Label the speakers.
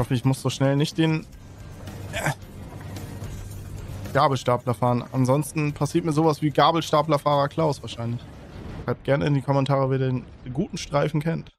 Speaker 1: hoffe, ich muss so schnell nicht den äh, Gabelstapler fahren. Ansonsten passiert mir sowas wie Gabelstaplerfahrer Klaus wahrscheinlich. Schreibt gerne in die Kommentare, wer den guten Streifen kennt.